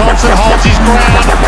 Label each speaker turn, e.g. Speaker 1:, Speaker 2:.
Speaker 1: Thompson holds his ground.